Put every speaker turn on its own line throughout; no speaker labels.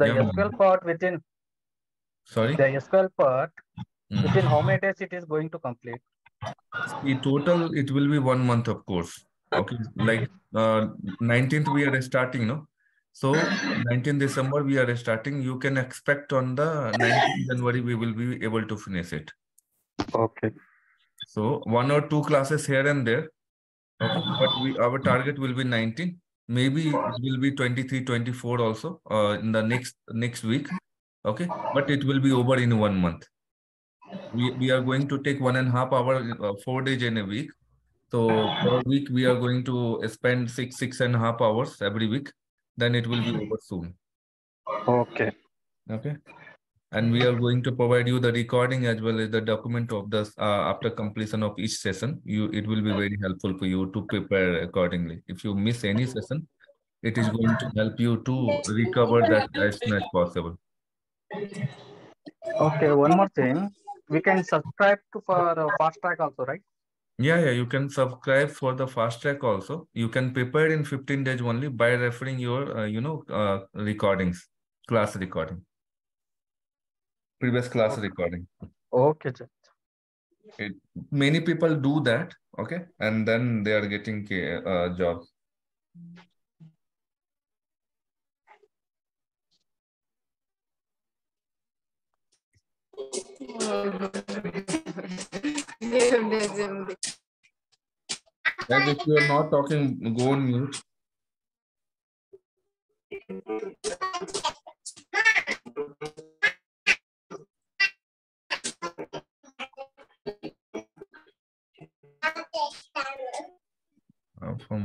The
Yeah,
SQL part within
Sorry.
the SQL part
Mm.
within how many days it is going to complete?
The total, it will be one month of course. Okay, like uh, 19th we are starting, no? So 19th December we are starting. You can expect on the 19th January we will be able to finish it.
Okay.
So one or two classes here and there. Okay, but we our target will be 19. Maybe it will be 23, 24 also uh, in the next next week. Okay, but it will be over in one month. We, we are going to take one and a half hour, uh, four days in a week. So per week we are going to spend six, six and a half hours every week. Then it will be over soon.
Okay.
Okay. And we are going to provide you the recording as well as the document of this uh, after completion of each session. You it will be very helpful for you to prepare accordingly. If you miss any session, it is going to help you to recover that as soon as possible.
Okay. One more thing. We can subscribe to for uh, fast track also, right?
Yeah, yeah, you can subscribe for the fast track also. You can prepare in 15 days only by referring your, uh, you know, uh, recordings, class recording, previous class
Okay.
recording.
Okay.
It, many people do that, okay, and then they are getting uh, jobs. Guys, if you are not talking, go on mute.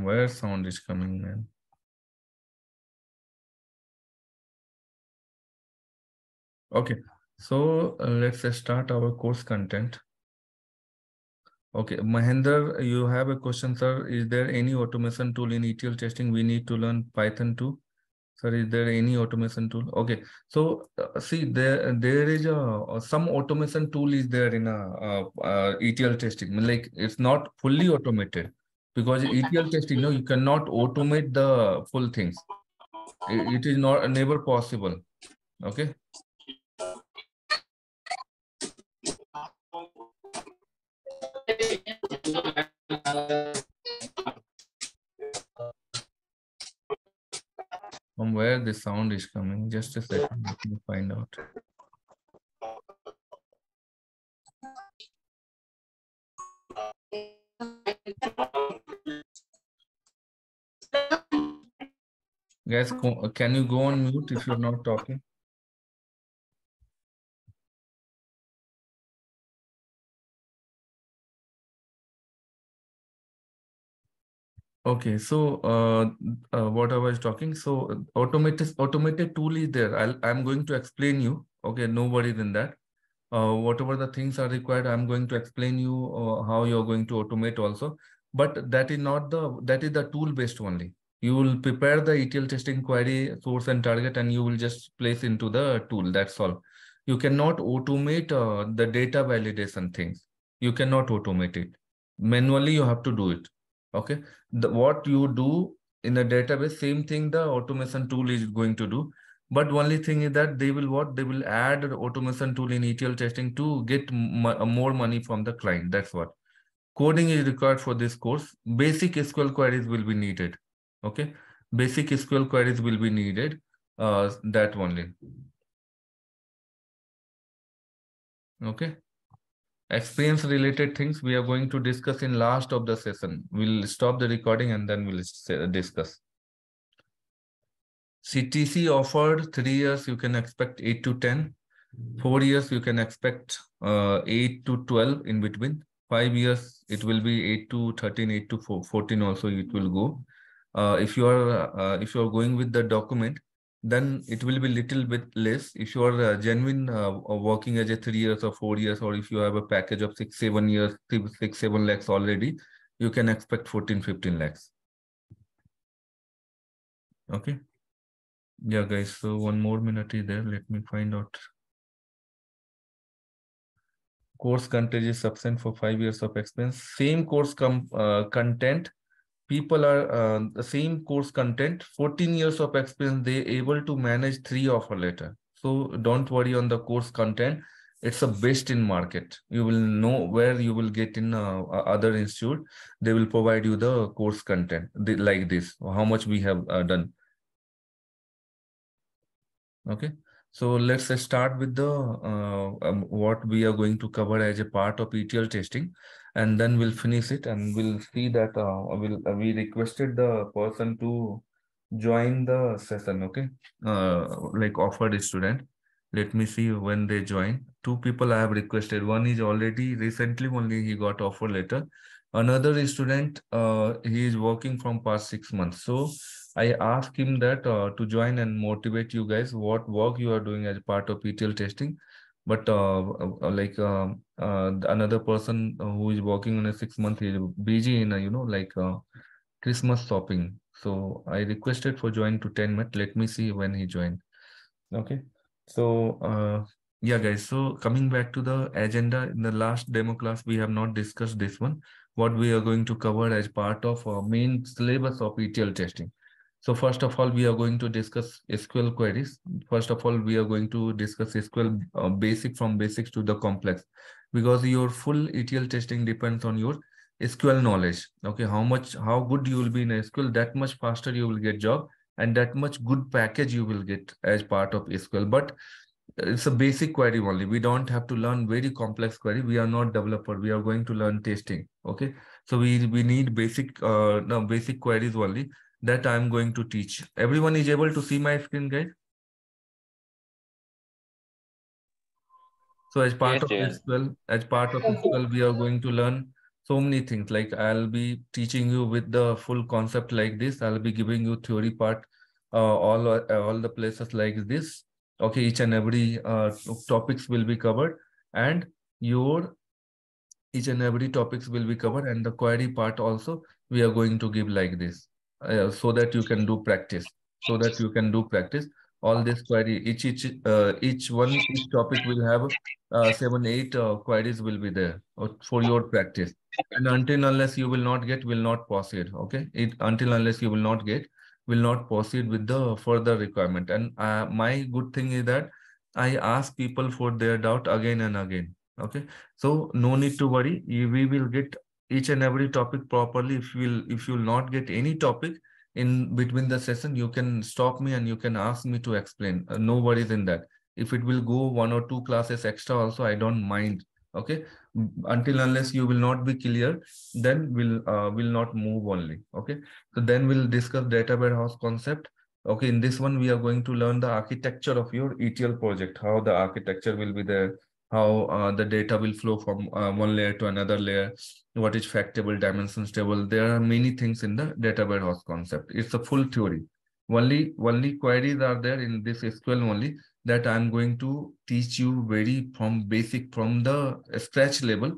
Where sound is coming, in. Okay, so uh, let's uh, start our course content. Okay, Mahendra, you have a question, sir. Is there any automation tool in ETL testing we need to learn Python too? Sir, is there any automation tool? Okay, so uh, see, there there is a some automation tool is there in a uh, uh, ETL testing. Like it's not fully automated because ETL testing, no, you cannot automate the full things. It, it is not never possible. Okay. From where the sound is coming? Just a second, let me find out. Guys, can you go on mute if you're not talking? Okay, so uh, uh, what I was talking, so uh, automated automated tool is there. I'll, I'm going to explain you. Okay, no worries in that. Uh, whatever the things are required, I'm going to explain you uh, how you're going to automate also. But that is not the that is the tool based only. You will prepare the ETL testing query, source and target, and you will just place into the tool. That's all. You cannot automate uh, the data validation things. You cannot automate it. Manually, you have to do it. Okay the what you do in a database same thing the automation tool is going to do but only thing is that they will what they will add automation tool in etl testing to get more money from the client that's what coding is required for this course basic sql queries will be needed okay? Basic sql queries will be needed uh that only. Okay? Experience related things we are going to discuss in last of the session. We'll stop the recording and then we'll discuss. Ctc offered three years you can expect 8 to 10 four years you can expect uh, 8 to 12 in between. Five years it will be 8 to 13 8 to 14 also it will go uh, if you are uh, if you are going with the document then it will be little bit less. If you are uh, genuine uh, working as a three years or four years or if you have a package of six seven years six seven lakhs already you can expect 14 15 lakhs. Okay? Yeah guys so one more minute is there. Let me find out. Course content is absent for five years of experience. Same course com uh, content people are uh, the same course content, 14 years of experience, they able to manage three offer letter. So don't worry on the course content. It's a best in market. You will know where you will get in uh, other institute. They will provide you the course content like this, how much we have uh, done. Okay. So let's start with the uh, um, what we are going to cover as a part of ETL testing, and then we'll finish it and we'll see that uh, we'll, uh, we requested the person to join the session. Okay, uh, like offered a student. Let me see when they join. Two people I have requested. One is already recently only he got offer letter. Another student, uh, he is working from past six months. So I asked him that uh, to join and motivate you guys what work you are doing as part of ETL testing. But uh, uh like um, uh, another person who is working on a six month is busy in a, you know like uh, Christmas shopping. So I requested for join to 10 minutes. Let me see when he joined. Okay. So yeah, guys. So coming back to the agenda in the last demo class, we have not discussed this one. What we are going to cover as part of our main syllabus of ETL testing. So first of all, we are going to discuss SQL queries. First of all, we are going to discuss SQL uh, basic from basics to the complex because your full ETL testing depends on your SQL knowledge. Okay, how much, how good you will be in SQL, that much faster you will get job and that much good package you will get as part of SQL. But it's a basic query only. We don't have to learn very complex query. We are not developer. We are going to learn testing. Okay, so we we need basic uh no basic queries only that I'm going to teach. Everyone is able to see my screen, guys? So as part yes, of SQL, as part of SQL, we are going to learn so many things. Like I'll be teaching you with the full concept like this. I'll be giving you theory part, uh, all uh, all the places like this. Okay, each and every uh, topics will be covered, and your each and every topics will be covered, and the query part also we are going to give like this uh, so that you can do practice so that you can do practice all this query each each uh, each one each topic will have uh, seven eight uh, queries will be there uh, for your practice. And until unless you will not get will not proceed okay? It until unless you will not get will not proceed with the further requirement. And uh, my good thing is that i ask people for their doubt again and again okay? So no need to worry. We will get each and every topic properly. If you will, if you will not get any topic in between the session, you can stop me and you can ask me to explain. Uh, no worries in that. If it will go one or two classes extra also, I don't mind. Okay. Until unless you will not be clear, then we'll uh, will not move only. Okay. So then we'll discuss data warehouse concept. Okay, in this one, we are going to learn the architecture of your ETL project, how the architecture will be there, how uh, the data will flow from uh, one layer to another layer, what is fact table, dimensions table. There are many things in the data warehouse concept. It's a full theory. Only, only queries are there in this SQL only that I'm going to teach you very from basic, from the scratch level,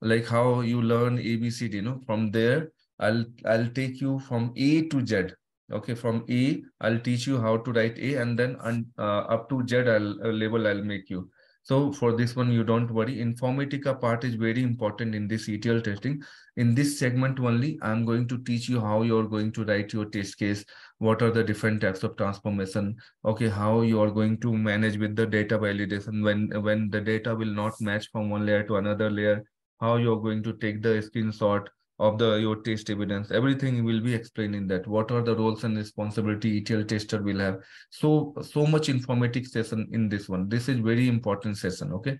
like how you learn ABCD, you know, from there, I'll, I'll take you from A to Z. Okay, from A, I'll teach you how to write A and then uh, up to Z I'll, uh, level I'll make you. So for this one, you don't worry. Informatica part is very important in this ETL testing. In this segment only, I'm going to teach you how you're going to write your test case, what are the different types of transformation, okay, how you are going to manage with the data validation when, when the data will not match from one layer to another layer, how you're going to take the screenshot, of the your test evidence. Everything will be explained in that. What are the roles and responsibility etl tester will have? So so much Informatica session in this one. This is very important session okay?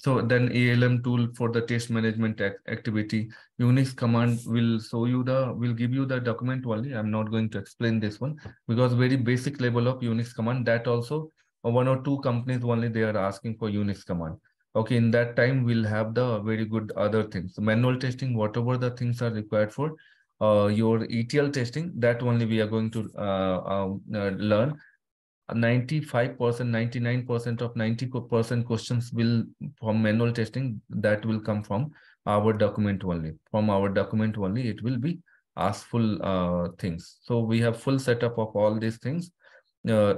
So then alm tool for the test management activity. Unix command will show you the will give you the document only. I'm not going to explain this one because very basic level of unix command. That also uh, one or two companies only they are asking for unix command okay in that time we'll have the very good other things. Manual testing whatever the things are required for uh, your etl testing that only we are going to uh, um, uh, learn. 95 percent 99 percent of 90 percent questions will from manual testing that will come from our document only. From our document only it will be ask full uh, things. So we have full setup of all these things. Uh,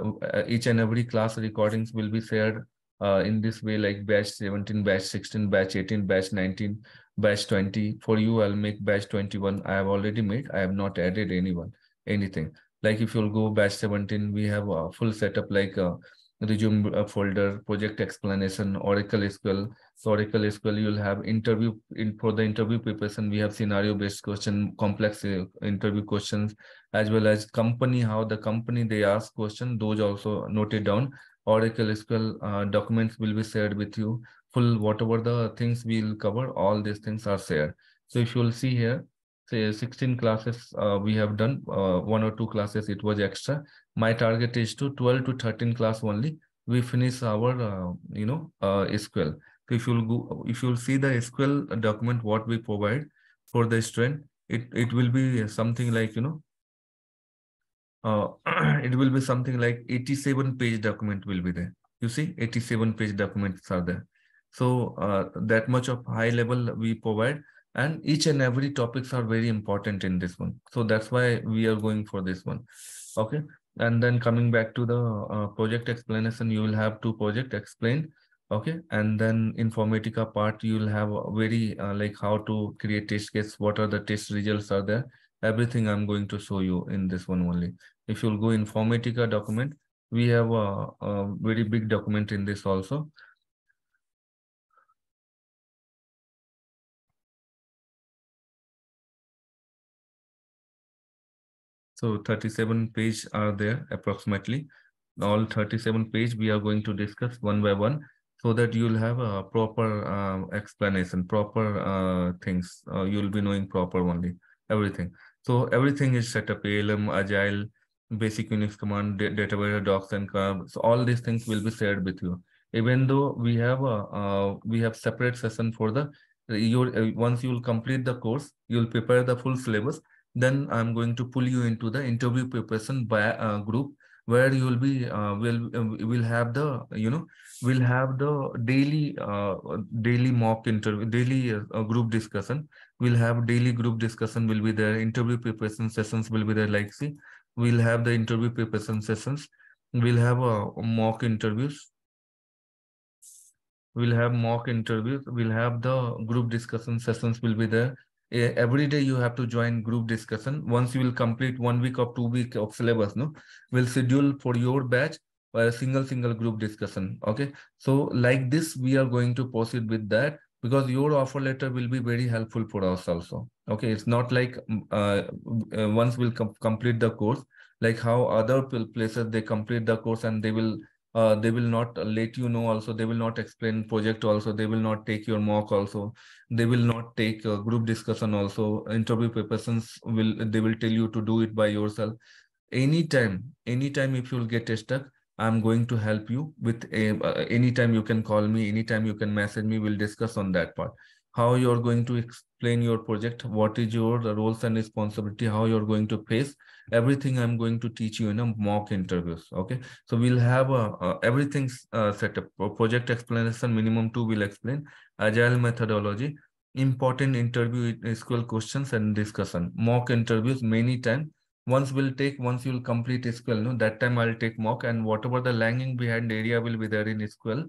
each and every class recordings will be shared uh, in this way like batch 17 batch 16 batch 18 batch 19 batch 20 for you i'll make batch 21 i have already made. I have not added anyone anything. Like if you'll go batch 17 we have a full setup like a resume folder project explanation oracle sql so oracle sql you'll have interview in for the interview preparation we have scenario based question complex uh, interview questions as well as company how the company they ask question those also noted down Oracle SQL uh, documents will be shared with you. Full whatever the things we'll cover, all these things are shared. So if you'll see here, say 16 classes uh, we have done, uh, one or two classes it was extra. My target is to 12 to 13 class only. We finish our, uh, you know, uh, SQL. So if you'll go, if you'll see the SQL document, what we provide for the student, it, it will be something like, you know, uh, it will be something like 87 page document will be there. You see, 87 page documents are there. So uh, that much of high level we provide and each and every topics are very important in this one. So that's why we are going for this one. Okay. And then coming back to the uh, project explanation, you will have two project explained. Okay. And then Informatica part, you will have very uh, like how to create test case, what are the test results are there. Everything I'm going to show you in this one only if you'll go Informatica document, we have a, a very big document in this also. So 37 page are there approximately. All 37 page we are going to discuss one by one so that you'll have a proper uh, explanation, proper uh, things. Uh, you'll be knowing proper only everything. So everything is set up ALM, Agile, basic Unix command, database, docs, and curve. So all these things will be shared with you. Even though we have a uh, we have separate session for the your uh, once you will complete the course, you will prepare the full syllabus. Then I'm going to pull you into the interview preparation by uh, group where you will be uh, will uh, will have the you know will have the daily uh, daily mock interview daily uh, group discussion we'll have daily group discussion will be there interview preparation sessions will be there like see we'll have the interview preparation sessions. We'll have a mock interviews. We'll have mock interviews. We'll have the group discussion sessions will be there. Every day you have to join group discussion. Once you will complete one week or two week of syllabus no we'll schedule for your batch a single single group discussion okay? So like this we are going to proceed with that because your offer letter will be very helpful for us also okay it's not like mm, uh, uh, once we'll com complete the course like how other places they complete the course and they will uh, they will not let you know also they will not explain project also they will not take your mock also they will not take a group discussion also interview preparations will they will tell you to do it by yourself. Anytime anytime if you'll get stuck i'm going to help you with a uh, anytime you can call me anytime you can message me we'll discuss on that part how you're going to explain your project, what is your roles and responsibility, how you're going to face everything I'm going to teach you in a mock interviews. Okay, so we'll have a, a everything uh, set up. Project explanation minimum two will explain agile methodology, important interview SQL questions and discussion. Mock interviews many times. Once we'll take, once you'll complete SQL, no, that time I'll take mock and whatever the lagging behind area will be there in SQL,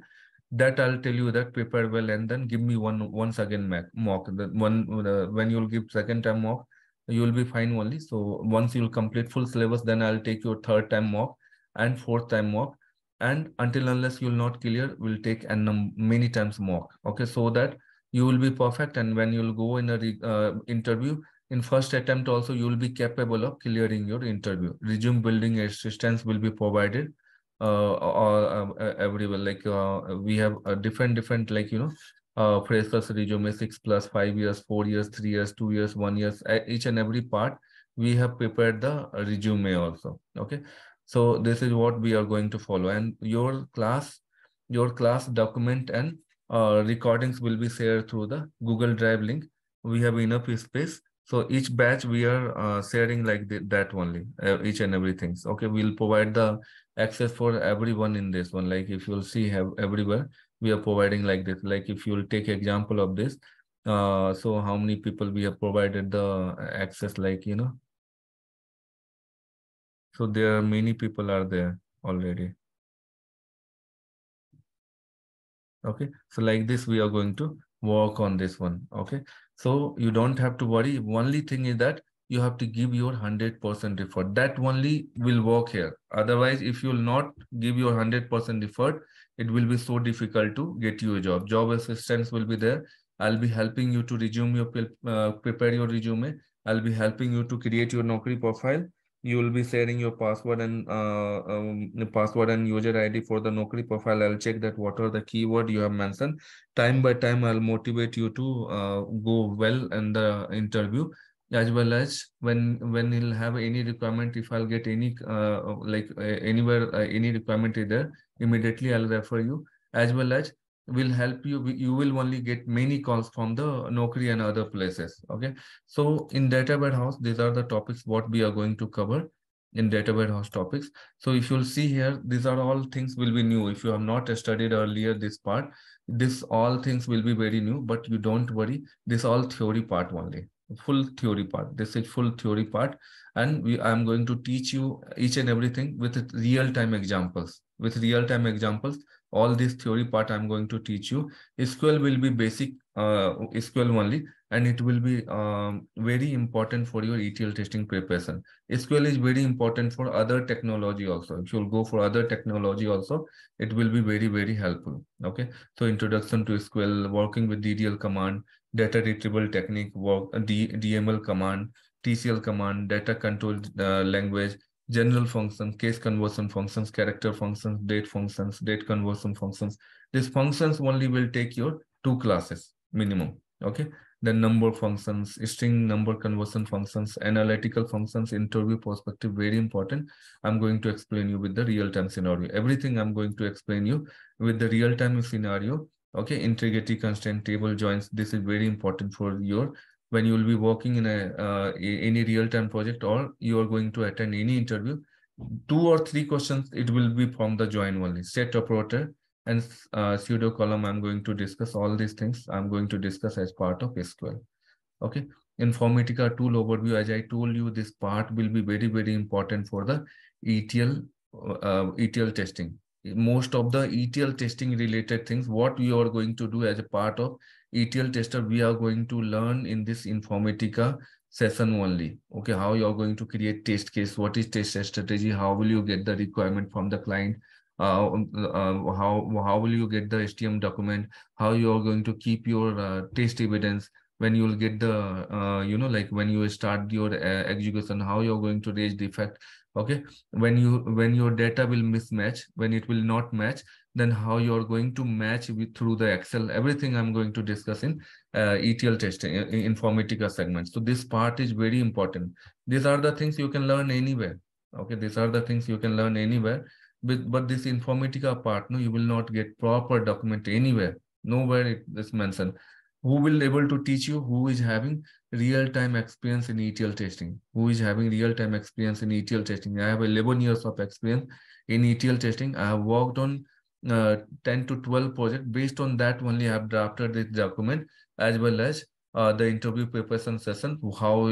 that I'll tell you that prepare well and then give me one once again mock. The one uh, when you'll give second time mock, you'll be fine only. So once you'll complete full syllabus, then I'll take your third time mock and fourth time mock. And until unless you'll not clear, we'll take and many times mock. Okay, so that you will be perfect. And when you'll go in a uh, interview, in first attempt also you will be capable of clearing your interview. Resume building assistance will be provided or uh, everywhere. Like uh, we have a different, different, like you know, uh, freshers resume six plus five years, four years, three years, two years, one years. Each and every part we have prepared the resume also. Okay, so this is what we are going to follow, and your class, your class document and uh, recordings will be shared through the Google Drive link. We have enough space. So each batch we are uh, sharing like the, that only, uh, each and everything. Okay, we'll provide the access for everyone in this one like if you'll see have everywhere we are providing like this like if you'll take example of this uh so how many people we have provided the access like you know so there are many people are there already Okay, so like this, we are going to work on this one. Okay, so you don't have to worry. Only thing is that you have to give your 100% effort. That only will work here. Otherwise, if you will not give your 100% effort, it will be so difficult to get you a job. Job assistance will be there. I'll be helping you to resume your uh, prepare your resume. I'll be helping you to create your Naukri profile you will be sharing your password and uh, um, password and user ID for the Naukri profile. I'll check that what are the keyword you have mentioned. Time by time, I'll motivate you to uh, go well in the interview as well as when when he'll have any requirement if i'll get any uh, like uh, anywhere uh, any requirement either immediately i'll refer you. As well as will help you you will only get many calls from the Naukri and other places okay? So in data warehouse these are the topics what we are going to cover in data warehouse topics. So if you'll see here these are all things will be new. If you have not studied earlier this part this all things will be very new but you don't worry. This all theory part only full theory part this is full theory part and we i'm going to teach you each and everything with real time examples with real time examples all this theory part I'm going to teach you. SQL will be basic uh, SQL only, and it will be um, very important for your ETL testing preparation. SQL is very important for other technology also. If you'll go for other technology also, it will be very, very helpful. Okay. So introduction to SQL, working with DDL command, data retrieval technique, work, D, DML command, TCL command, data control uh, language, general functions, case conversion functions, character functions, date functions, date conversion functions. These functions only will take your two classes minimum. Okay. The number functions, string number conversion functions, analytical functions, interview perspective, very important. I'm going to explain you with the real-time scenario. Everything I'm going to explain you with the real-time scenario. Okay, integrity constraint, table joins. This is very important for your when you will be working in a uh, any real-time project or you are going to attend any interview, two or three questions, it will be from the join only. Set operator and uh, pseudo column, I'm going to discuss all these things. I'm going to discuss as part of SQL. Okay. Informatica tool overview, as I told you, this part will be very, very important for the ETL, uh, ETL testing. Most of the ETL testing related things, what you are going to do as a part of ETL tester we are going to learn in this Informatica session only. Okay, how you are going to create test case, what is test strategy, how will you get the requirement from the client, uh, uh, how, how will you get the HTML document, how you are going to keep your uh, test evidence, when you will get the, uh, you know, like when you start your uh, execution, how you're going to raise defect, okay? When you when your data will mismatch when it will not match then how you are going to match with through the excel everything i'm going to discuss in uh, etl testing in informatica segment. So this part is very important. These are the things you can learn anywhere. Okay? These are the things you can learn anywhere. But, but this informatica part no you will not get proper document anywhere. Nowhere it is mentioned who will able to teach you who is having real-time experience in ETL testing, who is having real-time experience in ETL testing. I have 11 years of experience in ETL testing. I have worked on uh, 10 to 12 projects. Based on that only I have drafted this document as well as uh, the interview preparation session, how,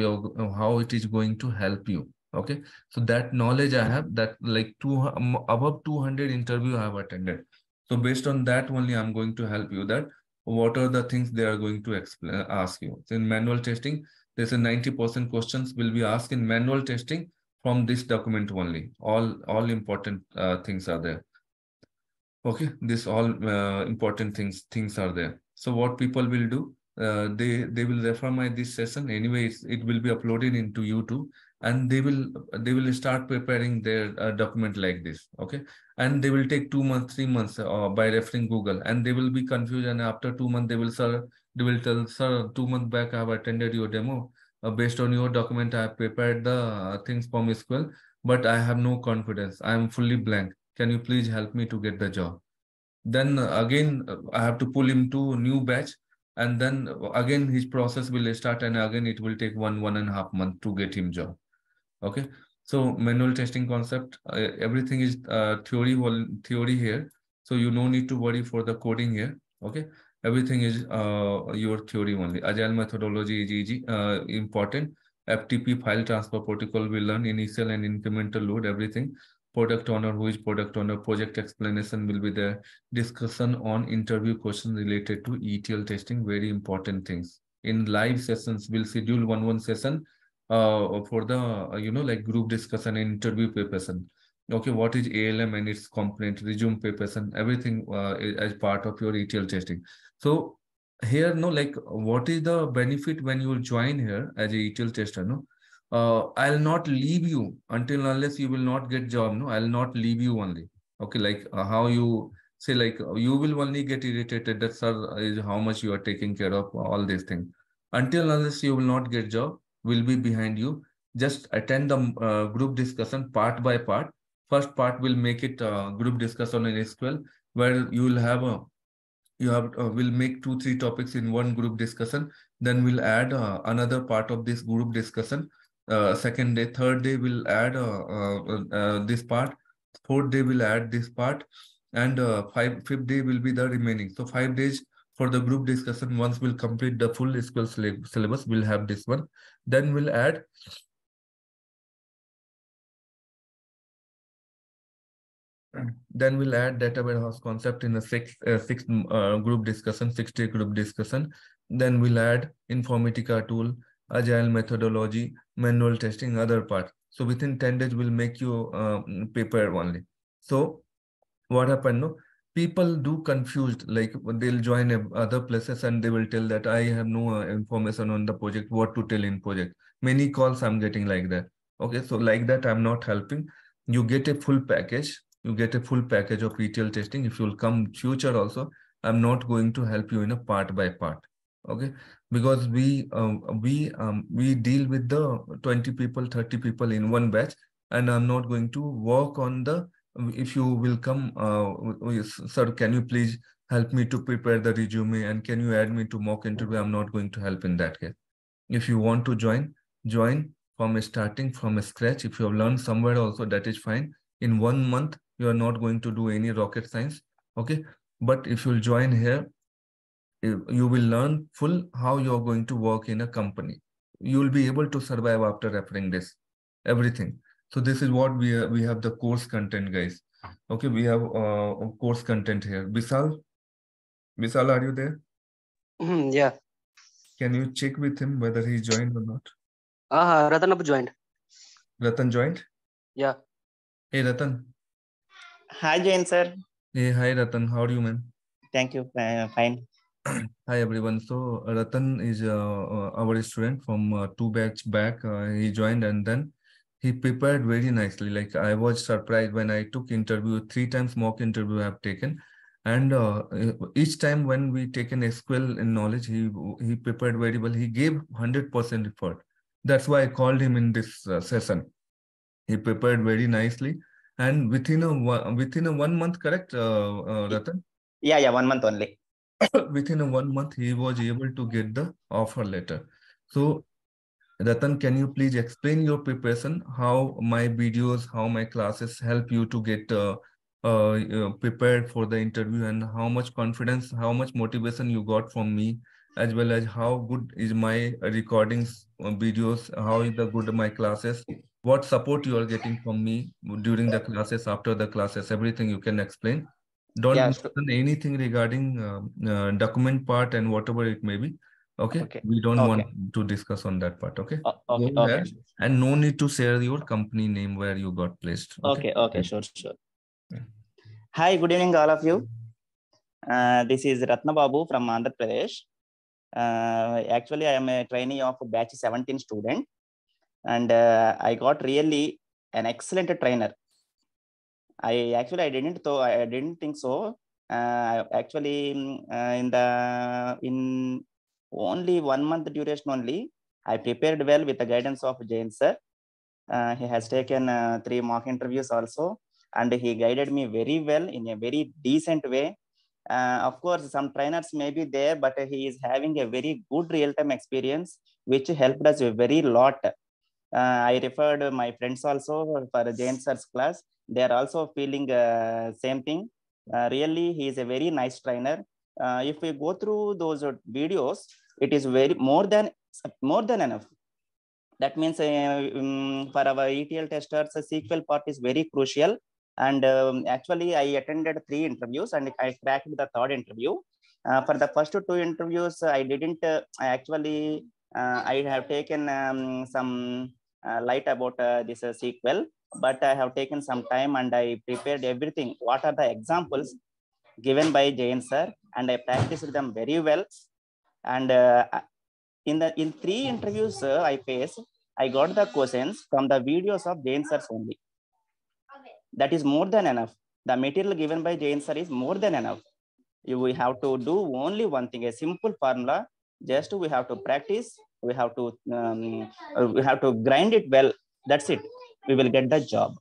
how it is going to help you. Okay, so that knowledge I have that like two um, above 200 interview I have attended. So based on that only I'm going to help you that what are the things they are going to explain, ask you. So in manual testing, there's a 90% questions will be asked in manual testing from this document only. All, all important uh, things are there. Okay, this all uh, important things things are there. So what people will do, uh, they they will refer my this session. Anyways, it will be uploaded into YouTube and they will they will start preparing their uh, document like this okay and they will take two months three months uh, by referring google. And they will be confused. And after two months they will sir they will tell sir two months back i have attended your demo uh, based on your document i have prepared the uh, things from sql but i have no confidence. I am fully blank. Can you please help me to get the job? Then uh, again uh, i have to pull him to new batch. And then again his process will start. And again it will take one one and a half month to get him job. Okay so manual testing concept uh, everything is uh, theory theory here. So you no need to worry for the coding here okay? Everything is uh, your theory only. Agile methodology is easy uh, important. Ftp file transfer protocol will learn initial and incremental load everything. Product owner, who is product owner, project explanation will be there, discussion on interview questions related to ETL testing, very important things. In live sessions, we'll schedule one one session uh, for the, uh, you know, like group discussion interview preparation. Okay, what is ALM and its component, resume preparation, everything uh, as part of your ETL testing. So here, no, like what is the benefit when you join here as a ETL tester, no? uh, I'll not leave you until unless you will not get job. No, I'll not leave you only. Okay, like uh, how you say, like you will only get irritated that sir is how much you are taking care of all these things. Until unless you will not get job, will be behind you. Just attend the uh, group discussion part by part. First part will make it uh, group discussion in SQL, where you will have a you have uh, will make two three topics in one group discussion. Then we'll add uh, another part of this group discussion uh, second day third day we'll add uh, uh, this part fourth day will add this part and five fifth day will be the remaining so five days for the group discussion once we'll complete the full sql syllabus we'll have this one then we'll add then we'll add data warehouse concept in a six uh, uh, group discussion six group discussion then we'll add informatica tool agile methodology, manual testing, other part. So within 10 days, we'll make you uh, prepare only. So what happened? No, people do confused, like they'll join other places and they will tell that I have no uh, information on the project, what to tell in project. Many calls I'm getting like that. Okay, so like that, I'm not helping. You get a full package. You get a full package of ETL testing. If you'll come future also, I'm not going to help you in a part by part okay because we um, we um, we deal with the 20 people 30 people in one batch and i'm not going to work on the if you will come uh, sir can you please help me to prepare the resume and can you add me to mock interview? I'm not going to help in that case. If you want to join join from a starting from a scratch. If you have learned somewhere also that is fine. In one month you are not going to do any rocket science okay? But if you'll join here you will learn full how you're going to work in a company. You will be able to survive after referring this, everything. So this is what we uh, we have the course content, guys. Okay, we have uh, course content here. Bisal, Bisal, are you there?
Mm, yeah.
Can you check with him whether he joined or not?
Ah, uh, Ratan joined.
Ratan joined?
Yeah.
Hey, Ratan.
Hi, Jain sir.
Hey, hi, Ratan. How are you, man?
Thank you. Uh, fine.
Hi everyone. So Ratan is uh, uh, our student from uh, two batch back. Uh, he joined and then he prepared very nicely. Like I was surprised when I took interview three times mock interview I have taken, and uh, each time when we take an SQL in knowledge, he he prepared very well. He gave hundred percent effort. That's why I called him in this uh, session. He prepared very nicely, and within a within a one month, correct, Ratan?
Yeah, yeah, one month only
within a one month he was able to get the offer letter so Ratan, can you please explain your preparation, how my videos, how my classes help you to get uh, uh, prepared for the interview and how much confidence, how much motivation you got from me, as well as how good is my recordings, uh, videos, how is the good my classes, what support you are getting from me during the classes, after the classes, everything you can explain. Don't yeah, anything regarding uh, uh, document part and whatever it may be. Okay. okay. We don't okay. want to discuss on that part. Okay.
Uh, okay. okay.
And no need to share your company name where you got placed.
Okay. Okay. okay. Sure. Sure. Yeah. Hi. Good evening, all of you. Uh, this is Ratna Babu from Andhra Pradesh. Uh, actually, I am a trainee of a batch 17 student, and uh, I got really an excellent trainer I actually I didn't though I didn't think so. Uh, actually, mm, uh, in the in only one month duration only, I prepared well with the guidance of Jain sir. Uh, he has taken uh, three mock interviews also, and he guided me very well in a very decent way. Uh, of course, some trainers may be there, but he is having a very good real-time experience, which helped us a very lot. Uh, I referred my friends also for Jain sir's class they are also feeling uh, same thing uh, really he is a very nice trainer if we go through those videos it is very more than more than enough That means uh, um, for our ETL testers, the SQL part is very crucial. And um, actually, I attended three interviews and I cracked the third interview. Uh, for the first two interviews, I didn't uh, actually, uh, I have taken um, some uh, light about uh, this uh, SQL, but I have taken some time and I prepared everything. What are the examples given by Jain sir? And I practiced them very well. And uh, in the in three interviews uh, I faced, I got the questions from the videos of Jain only. That is more than enough. The material given by Jain sir is more than enough. You we have to do only one thing, a simple formula. Just we have to practice. We have to um, uh, we have to grind it well. That's it. We will get the job.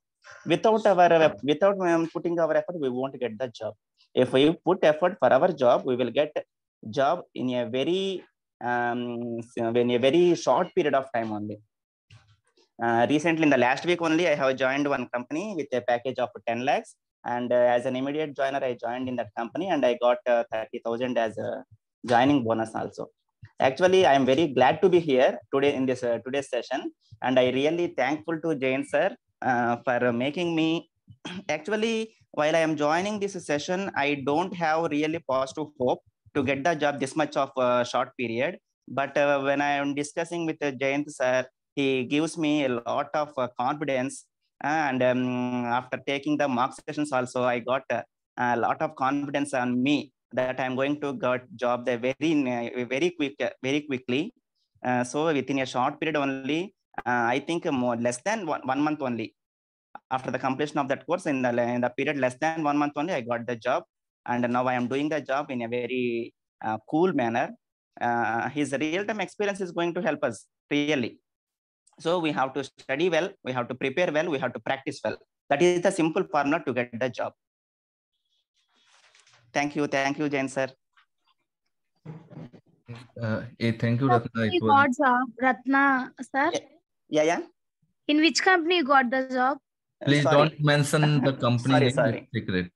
Without our without um, putting our effort, we won't get the job. If we put effort for our job, we will get job in a very um, in a very short period of time only. Uh, recently, in the last week only, I have joined one company with a package of 10 lakhs. And uh, as an immediate joiner, I joined in that company and I got uh, 30,000 as a joining bonus also. Actually, I am very glad to be here today in this uh, today's session. And I really thankful to Jain sir uh, for making me, actually, while I am joining this session, I don't have really positive hope to get the job this much of a short period. But uh, when I am discussing with uh, Jayant sir, he gives me a lot of uh, confidence. And um, after taking the mock sessions also, I got uh, a lot of confidence on me that I'm going to get job there very, very quick, very quickly. Uh, so within a short period only, uh, I think more less than one, one month only. After the completion of that course, in the, in the period less than one month only, I got the job and now I am doing the job in a very uh, cool manner. Uh, his real-time experience is going to help us really. So we have to study well, we have to prepare well, we have to practice well. That is the simple formula to get the job. Thank you, thank you, Jain sir.
Uh, thank you, Ratna.
You
It was,
got job, Ratna, sir.
Yeah, yeah.
In which company you got the job?
Uh,
please
sorry.
don't mention the company
Sorry, sorry.
Secret.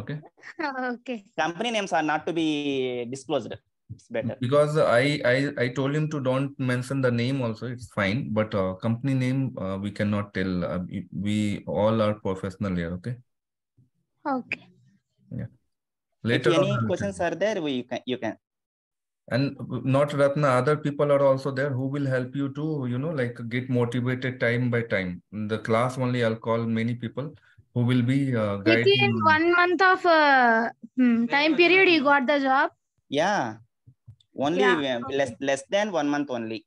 Okay.
okay.
Company names are not to be disclosed. It's better.
Because I, I I told him to don't mention the name also. It's fine, but uh, company name uh, we cannot tell. Uh, we, we all are professional here. Okay.
Okay. Yeah.
Later
if any
I will
questions are there, we you can you can.
And not Ratna, other people are also there who will help you to, you know, like get motivated time by time. In the class only, I'll call many people who will be uh, guiding
Within one month of uh, hmm, time period, you got the job.
Yeah. Only
Yeah,
uh, less less than one month only.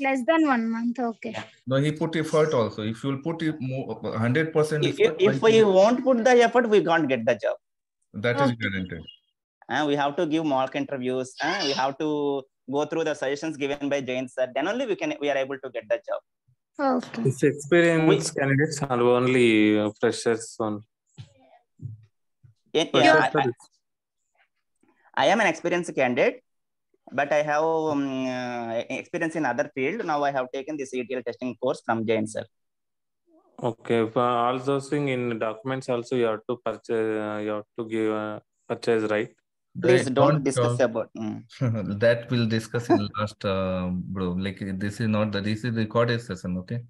Less than one month. Okay.
No, he put effort also. If you'll put it more, 100%
If,
effort,
if
why
we
you-
won't put the effort, we can't get the job.
that is
Okay.
guaranteed.
Uh, we have to give mock interviews. Uh, we have to go through the suggestions given by Jain sir. Then only we can we are able to get the job.
Okay.
This experienced candidates are only uh, freshers on.
Yeah, yeah, I, I, I am an experienced candidate, but I have um, uh, experience in other field. Now I have taken this ETL testing course from Jain sir.
Okay, for all those thing in documents also you have to purchase, uh, you have to give uh, purchase, right?
Please
They
don't,
don't,
discuss
uh,
about. mm.
that we'll discuss in last, uh, bro. Like this is not the this is recorded session, okay?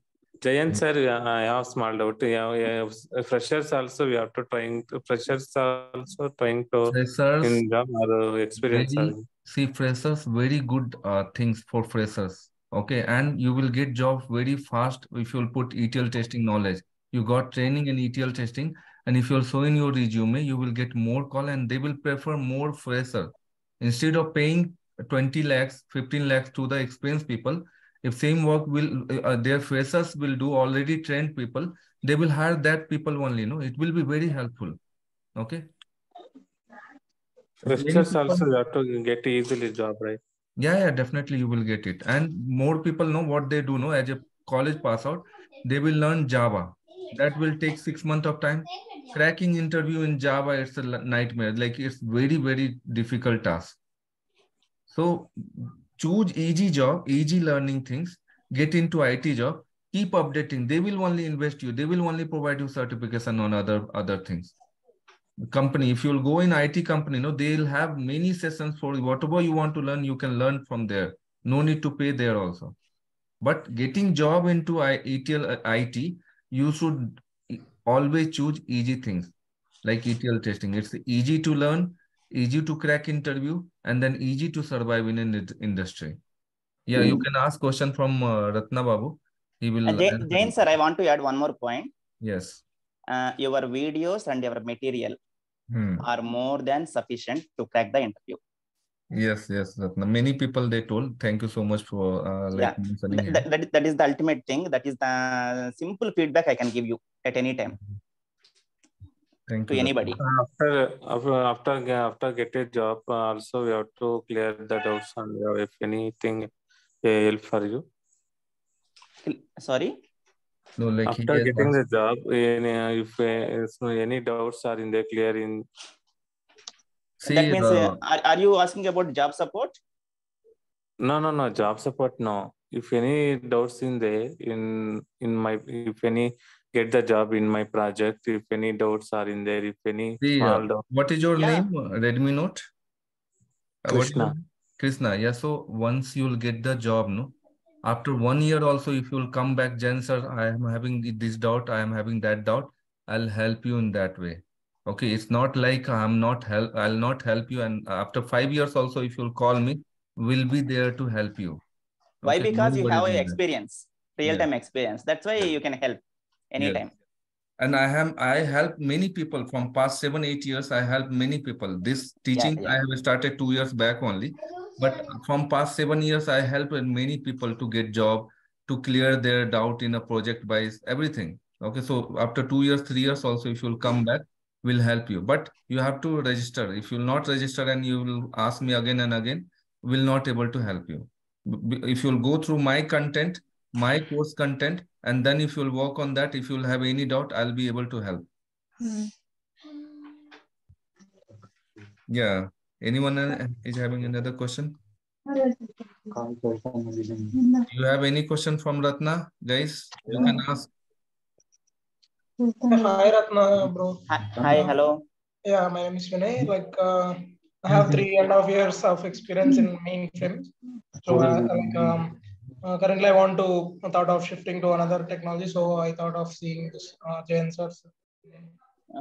Jayant sir, I have small doubt. Yeah, yeah, freshers also we have to trying to freshers are also trying to
Freshers,
in job or experience.
very- see freshers, very good uh, things for freshers, okay? And you will get job very fast if you'll put ETL testing knowledge. You got training in ETL testing, and if you're show in your resume, you will get more call, and they will prefer more fresher instead of paying 20 lakhs, 15 lakhs to the experienced people. If same work will uh, their freshers will do already trained people, they will hire that people only. No, it will be very helpful. Okay.
Freshers also you have to get easily job, right?
Yeah, yeah, definitely you will get it. And more people know what they do know as a college pass out, they will learn Java. That will take six months of time. Cracking interview in Java, it's a nightmare. Like it's very, very difficult task. So choose easy job, easy learning things, get into IT job, keep updating. They will only invest you. They will only provide you certification on other other things company if you'll go in it company no they'll have many sessions for whatever you want to learn you can learn from there no need to pay there also But getting job into ETL IT, you should always choose easy things like ETL testing. It's easy to learn, easy to crack interview, and then easy to survive in an industry. Yeah, you
Hmm.
can ask question from uh, Ratna Babu. He will.
Uh, Jain sir, I want to add one more point.
Yes.
Uh, your videos and your material
Hmm.
are more than sufficient to crack the interview.
Yes, yes, Ratna. Many people they told. Thank you so much for uh, like
Yeah.
mentioning
Th-
it.
that, that, is- that is the ultimate thing. That is the simple feedback I can give you at any time
Thank
to
you. Ratna.
anybody.
After after after ge- get a job, uh, also we have to clear the doubts and uh, if anything help for you.
Sorry.
No, like
After getting the job, any, uh, if uh, so any doubts are in there clear in
See,
that means,
uh,
uh, are, are you asking about job support?
no no no job support no. If any doubts in there in in my if any get the job in my project, if any doubts are in there, if any
see, uh,
small doubt,
what is your
Yeah.
name? Redmi Note? Uh, what is your
Krishna.
name? Krishna. Yeah. So once you'll get the job, no. After one year also, if you'll come back, Jain sir, I am having this doubt, I am having that doubt. I'll help you in that way. Okay. It's not like I'm not help. I'll not help you. And after five years also, if you'll call me, we'll be there to help you.
Why?
Okay,
Because you have
will
a
do that.
experience, real time experience. That's why you can help anytime.
and i have i help many people from past seven eight years i help many people this teaching
yeah.
i have started two years back only but from past seven years i help many people to get job to clear their doubt in a project by everything okay so after two years three years also if you'll come back we'll help you. But you have to register. If you'll not register and you will ask me again and again will not able to help you. B- b- if you'll go through my content my course content and then if you'll work on that if you'll have any doubt i'll be able to help. Hmm. Yeah. Anyone is having another question? You have any question from ratna guys? You can ask
Hi Ratna, bro.
Hi, hi, hello.
Yeah, my name is Vinay. Like, uh, I have three and a half years of experience in mainframe. So, uh, like, um, uh, currently I want to I thought of shifting to another technology. So I thought of seeing this uh.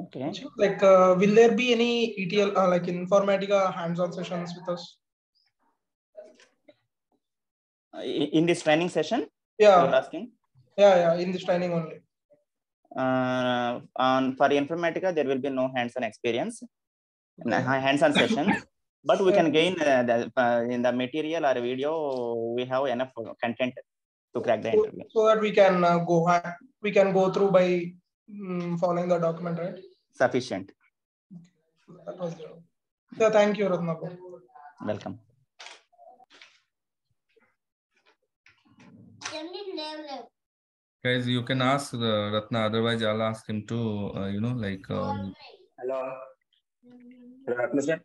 Okay.
Like, uh, will there be any ETL uh, like Informatica hands-on sessions with us?
In in this training session,
Yeah,
you're asking.
yeah, yeah. In this training only.
Uh, on for Informatica, there will be no hands-on experience, no hands-on session, but we can gain uh, the, uh, in the material or video. We have enough content to crack the interview.
so that we can uh, go we can go through by mm, following the document, right?
Sufficient.
That was the. Yeah, thank you, Ratna. bro.
Welcome.
Guys you can ask uh, ratna otherwise i'll ask him to uh, you know like uh,
Hello. Hello, Ratna sir.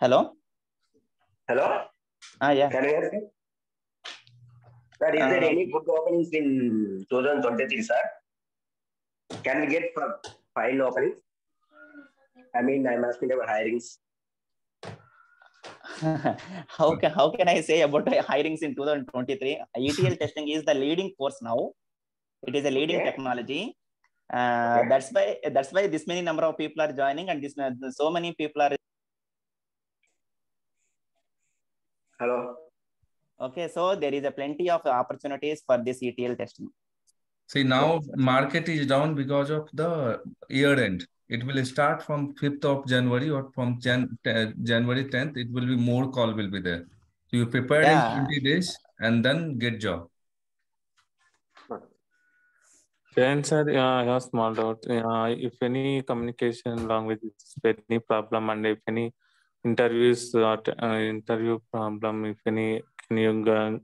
Hello.
Hello.
Ah, yeah.
Can you hear me? Sir, is there
Uh,
any good openings in 2023, sir? Can we get for file openings? I mean, I'm asking about hirings.
how can how can I say about hirings in 2023? ETL testing is the leading course now. It is a leading
Okay.
technology. Uh,
Okay.
That's why that's why this many number of people are joining, and this uh, so many people are
Hello.
okay. So there is a plenty of opportunities for this ETL testing.
see now market is down because of the year end it will start from 5th of january or from Jan- uh, january 10th it will be more call will be there so you prepare
Yeah.
in 20 days and then get job
Sir, yeah, I have small doubt. Uh, if any communication language is any problem and if any interviews uh, uh, interview problem, if any, can you gu-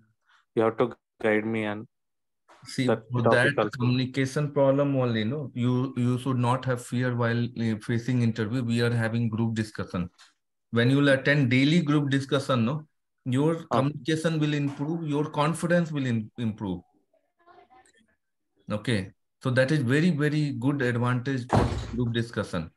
you have to guide me and
See,
That
that communication problem only, no, you you should not have fear while uh, facing interview. We are having group discussion. When you will attend daily group discussion, no, your communication will improve, your confidence will in, improve. Okay, so that is very very good advantage for group discussion.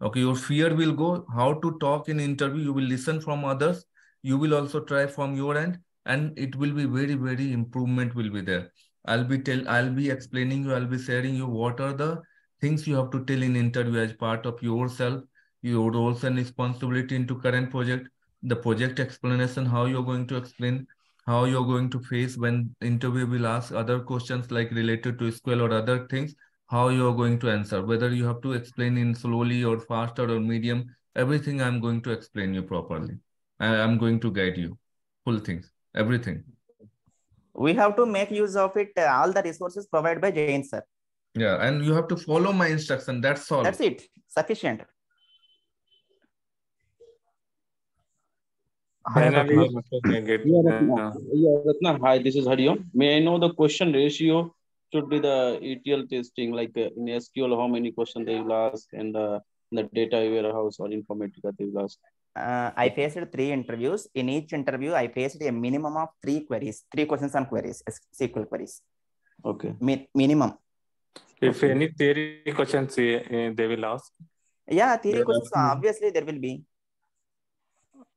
Okay, your fear will go. How to talk in interview? You will listen from others. You will also try from your end, and it will be very, very improvement will be there. I'll be tell I'll be explaining you, I'll be sharing you what are the things you have to tell in interview as part of yourself, your roles and responsibility into current project, the project explanation, how you're going to explain, how you're going to face when interview will ask other questions like related to SQL or other things, how you're going to answer, whether you have to explain in slowly or faster or medium, everything I'm going to explain you properly. I, I'm going to guide you, full things, everything.
We have to make use of it, uh, all the resources provided by Jain sir.
Yeah, and you have to follow my instruction. That's all.
That's it, sufficient.
Hi,
Finally,
Ratna.
I get,
Yeah, Ratna.
uh,
Yeah, Hi, this is Hariom. May I know the question ratio should be the ETL testing, like uh, in SQL, how many questions they will ask, and uh, in the data warehouse or Informatica they will ask.
Uh, I faced three interviews. In each interview, I faced a minimum of three queries, three questions and queries, SQL queries,
Okay.
Mi- minimum.
if any theory questions eh, eh, they will ask,
Yeah, theory questions, obviously there will be.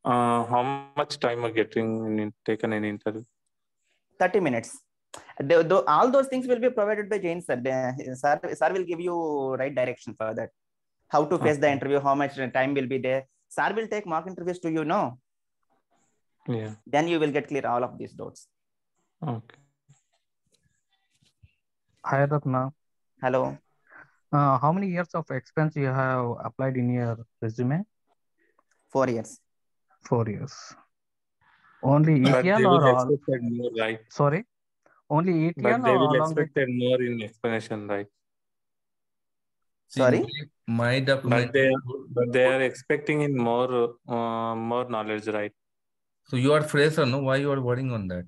Uh, how much time are getting in, taken in interview?
30 minutes. The, the, all those things will be provided by Jain sir. The, sir. Sir will give you right direction for that. How to face the interview, how much time will be there. Sir will take mock interviews to you know.
Yeah.
Then you will get clear all of these doubts.
Okay.
Hi, Ratna.
Hello.
Uh, how many years of experience you have applied in your resume?
Four years.
Four years. Only
But they
ETL or all?
more, right?
Sorry, only ETL
But they
or
will
along with
more in explanation, right?
Sorry?
my, my document.
But they but they are expecting in more uh, more knowledge, right?
So you are fresher, no? Why you are worrying on that?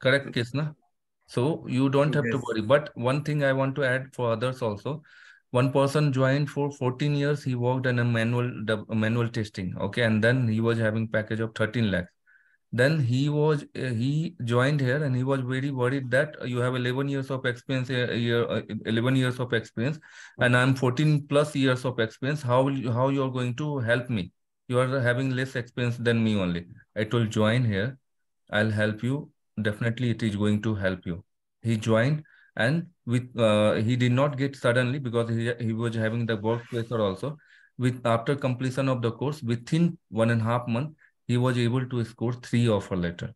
Correct, Krishna? So you don't have to worry. But one thing I want to add for others also. One person joined for 14 years. He worked in a manual manual testing. Okay, and then he was having package of 13 lakhs. Then he was uh, he joined here and he was very worried that you have 11 years of experience uh, year uh, 11 years of experience and I'm 14 plus years of experience. How will you, how you are going to help me? You are having less experience than me only. I told join here. I'll help you. Definitely it is going to help you. He joined and with uh, he did not get suddenly because he, he was having the work pressure also. With after completion of the course, within one and a half month, he was able to score three offer letter.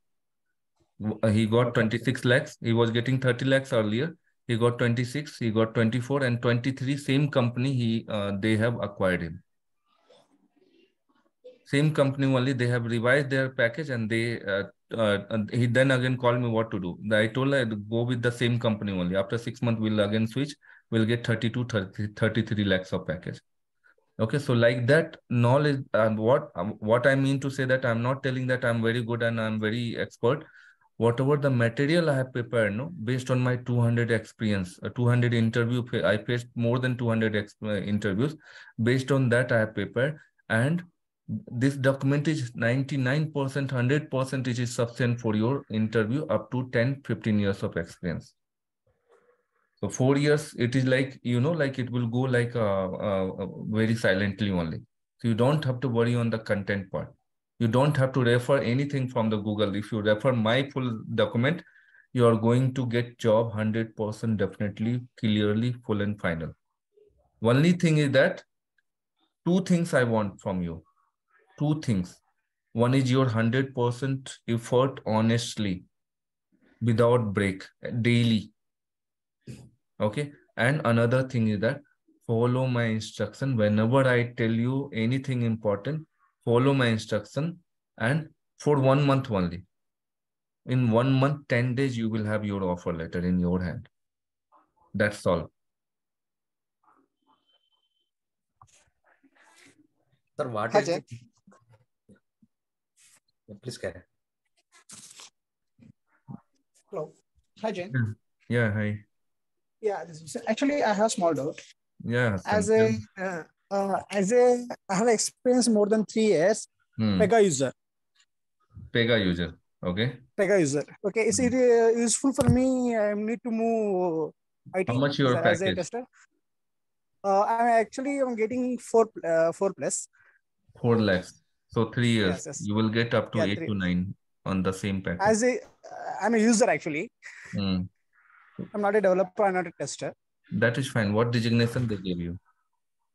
Uh, He got 26 lakhs. He was getting 30 lakhs earlier. He got 26, he got 24 and 23, same company he uh, they have acquired him. Same company only, they have revised their package and they uh, uh, he then again called me what to do. I told her go with the same company only. After six months, we'll again switch. We'll get 32, 30, 33 lakhs of package. Okay, so like that knowledge and what um, what I mean to say that I'm not telling that I'm very good and I'm very expert. Whatever the material I have prepared, no, based on my 200 experience, uh, 200 interview, I faced more than 200 ex- uh, interviews. Based on that, I have prepared, and this document is 99%, 100% it is sufficient for your interview up to 10, 15 years of experience. So four years, it is like, you know, like it will go like uh, uh, very silently only. So you don't have to worry on the content part. You don't have to refer anything from the Google. If you refer my full document, you are going to get job 100% definitely, clearly, full and final. Only thing is that two things I want from you. Two things. One is your 100% effort honestly, without break, daily. Okay. And another thing is that follow my instruction. Whenever I tell you anything important, follow my instruction and for one month only. In one month, 10 days, you will have your offer letter in your hand. That's all.
Sir, what
Hi,
is
Jay.
the... Yeah, Please carry.
Hello. Hi, Jane.
Yeah. Yeah. Hi.
Yeah, this is, actually, I have a small doubt.
Yeah.
As a, uh, uh, as a, I have experience more than three years,
Hmm.
Pega user.
Pega user. Okay.
Pega user. Okay, is it uh, useful for me? I need to move IT
How much your
as a
package?
tester. Uh, I'm actually I'm getting four uh, four plus.
Four lakhs. So three years.
Yes, yes.
You will get up to
Yeah,
eight
three.
to nine. on the same package?
As a, I'm a user actually.
Hmm.
I'm not a developer. I'm not a tester.
That is fine. What designation they gave you?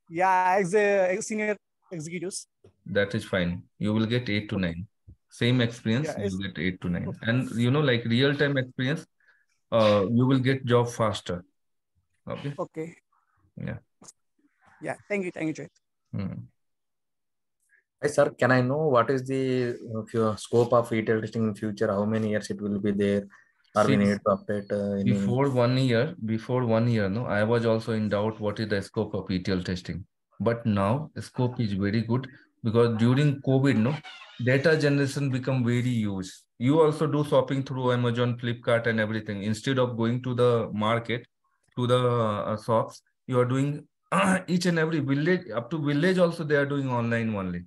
Yeah, as a senior executives.
That is fine. You will get eight to nine. Same experience,
Yeah,
you get eight to nine. And you know, like real time experience, uh, you will get job faster. Okay.
Okay.
Yeah.
Yeah. Thank you. Thank you, Jay.
Hmm.
Hi, sir. Can I know what is the uh, scope of ETL testing in future? How many years it will be there? Or we need to update uh, any?
Before one year, before one year, no, I was also in doubt what is the scope of ETL testing. But now the scope is very good because during COVID, no, data generation become very huge. You also do shopping through Amazon, Flipkart, and everything. Instead of going to the market, to the uh, shops, you are doing each and every village up to village also they are doing online only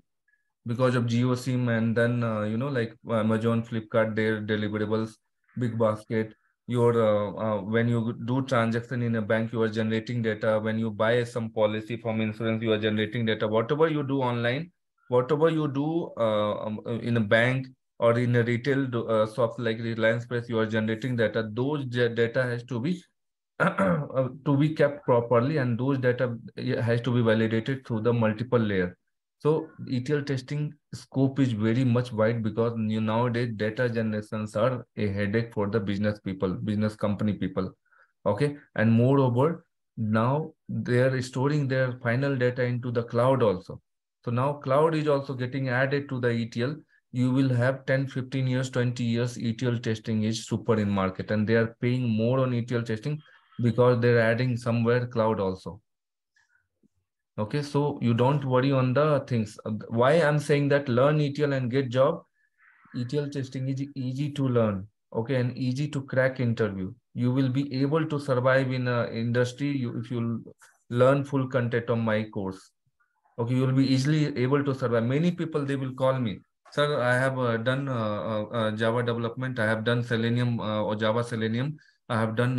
because of Jio SIM and then uh, you know like Amazon, Flipkart, their deliverables, big basket. Your uh, uh, when you do transaction in a bank, you are generating data. When you buy some policy from insurance, you are generating data. Whatever you do online, whatever you do uh, um, uh, in a bank or in a retail uh, shop like Reliance Fresh, you are generating data. Those data has to be uh, to be kept properly, and those data uh, has to be validated through the multiple layer. So ETL testing scope is very much wide because you nowadays data generations are a headache for the business people, business company people. Okay. And moreover, now they are storing their final data into the cloud also. So now cloud is also getting added to the ETL. You will have 10, 15 years, 20 years ETL testing is super in market and they are paying more on ETL testing because they're adding somewhere cloud also. Okay, so you don't worry on the things. Uh, Why I'm saying that learn ETL and get job. ETL testing is easy to learn. Okay, and easy to crack interview. You will be able to survive in a industry you, if you learn full content on my course. Okay, you will be easily able to survive. Many people they will call me, sir. I have uh, done uh, uh, uh, Java development. I have done Selenium uh, or Java Selenium. I have done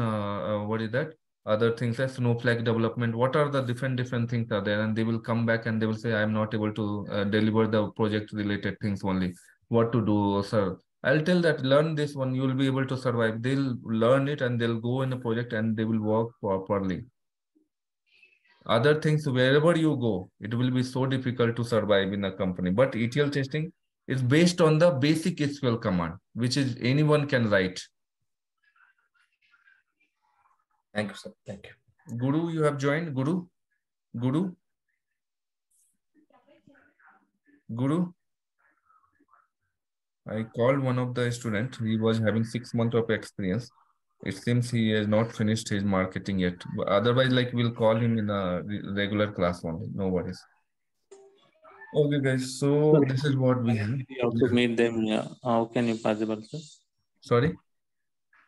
what is that? Other things like Snowflake development. What are the different different things are there? And they will come back and they will say, I'm not able to uh, deliver the project related things only. What to do, sir? I'll tell that learn this one. You will be able to survive. They'll learn it and they'll go in a project and they will work properly other things wherever you go it will be so difficult to survive in a company but etl testing is based on the basic sql command which is anyone can write
Thank you, sir. Thank you.
guru you have joined? Guru? Guru? Guru? I called one of the student he was having six months of experience. It seems he has not finished his marketing yet. But otherwise like we'll call him in a regular class only. No worries. Okay guys. So this is what we have.
You have to meet them. Yeah. How can you possible, sir?
sorry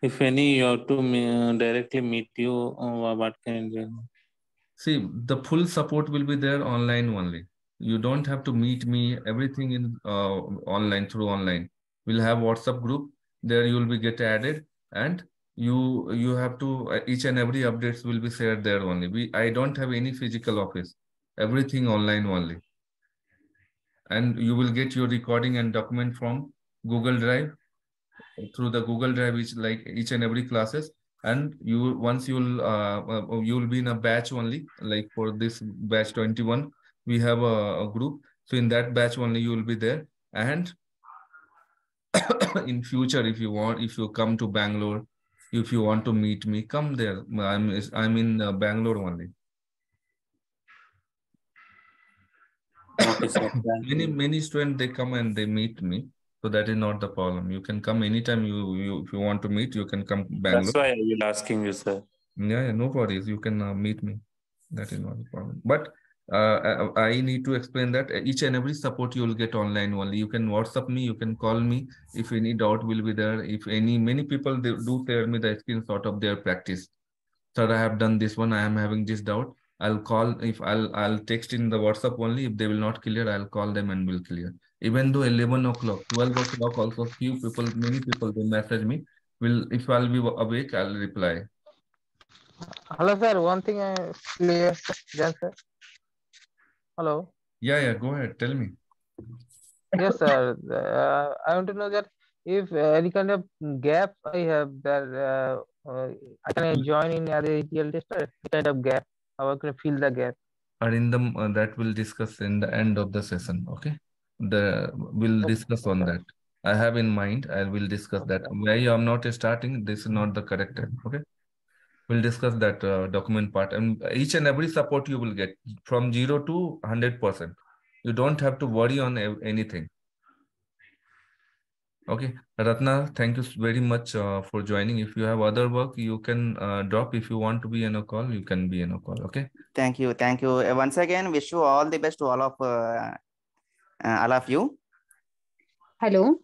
If any, you have to directly meet you. Uh, what can you?
See, the full support will be there online only. You don't have to meet me, everything in uh, online through online. We'll have WhatsApp group. There you will be get added and you you have to uh, each and every updates will be shared there only. We I don't have any physical office. Everything online only. And you will get your recording and document from Google Drive through the Google Drive, which like each and every classes. And you once you'll uh, uh, you'll be in a batch only, like for this batch 21, we have a, a group. So in that batch only you will be there. And in future, if you want, if you come to Bangalore, if you want to meet me, come there. I'm I'm in uh, Bangalore only. Many many students they come and they meet me. So that is not the problem. You can come anytime you, you if you want to meet, you can come Bangalore.
That's why I will asking you, sir.
Yeah, yeah, no worries. You can uh, meet me. That is not a problem. But uh, I, I need to explain that each and every support you will get online only. You can WhatsApp me, you can call me if any doubt will be there. If any many people they do tell me the screenshot of their practice. Sir, I have done this one. I am having this doubt. I'll call if I'll I'll text in the WhatsApp only. If they will not clear, I'll call them and will clear. Even though 11 o'clock, 12 o'clock, also few people, many people they message me. Will if I'll be awake, I'll reply.
Hello, sir. One thing I clear, Jain, sir. Hello.
Yeah, yeah, go ahead. Tell me.
Yes, sir. Uh, I want to know that if any kind of gap I have that uh, uh, I can join in as a ETL tester, any kind of gap, how I can fill the gap.
Arindam, uh, that we'll discuss in the end of the session. Okay, the we'll discuss on that. I have in mind. I will discuss that. Why I'm not starting. This is not the correct time. Okay, we'll discuss that uh, document part and each and every support you will get from zero to hundred percent. You don't have to worry on anything. Okay, Ratna, thank you very much uh, for joining. If you have other work, you can uh, drop. If you want to be in a call, you can be in a call. Okay.
Thank you. Thank you. Uh, Once again, wish you all the best to all of uh, uh, all of you.
Hello.